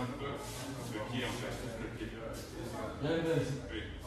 un peu le pied en fait. Le pied. Oui.